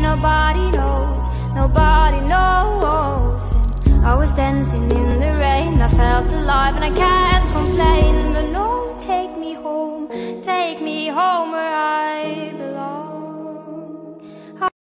nobody knows, nobody knows. And I was dancing in the rain, I felt alive and I can't complain. But no, take me home, take me home